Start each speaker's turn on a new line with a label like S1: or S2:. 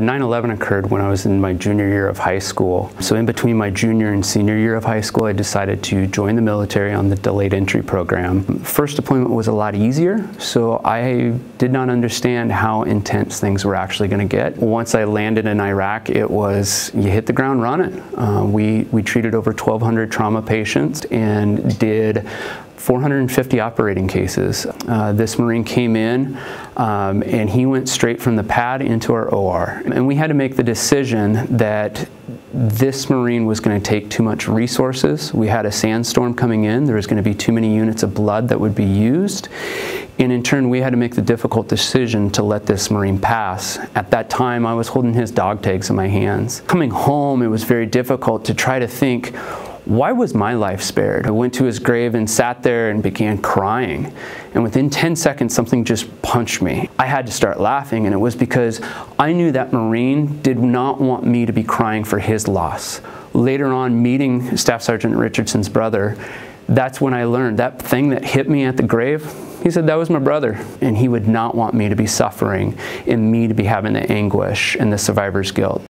S1: 9-11 occurred when I was in my junior year of high school. So in between my junior and senior year of high school, I decided to join the military on the delayed entry program. First deployment was a lot easier, so I did not understand how intense things were actually going to get. Once I landed in Iraq, it was you hit the ground running. Uh, we, we treated over 1,200 trauma patients and did 450 operating cases. Uh, this Marine came in um, and he went straight from the pad into our OR. And we had to make the decision that this Marine was going to take too much resources. We had a sandstorm coming in. There was going to be too many units of blood that would be used. And in turn, we had to make the difficult decision to let this Marine pass. At that time, I was holding his dog tags in my hands. Coming home, it was very difficult to try to think, why was my life spared? I went to his grave and sat there and began crying. And within 10 seconds, something just punched me. I had to start laughing, and it was because I knew that Marine did not want me to be crying for his loss. Later on, meeting Staff Sergeant Richardson's brother, that's when I learned that thing that hit me at the grave. He said that was my brother, and he would not want me to be suffering and me to be having the anguish and the survivor's guilt.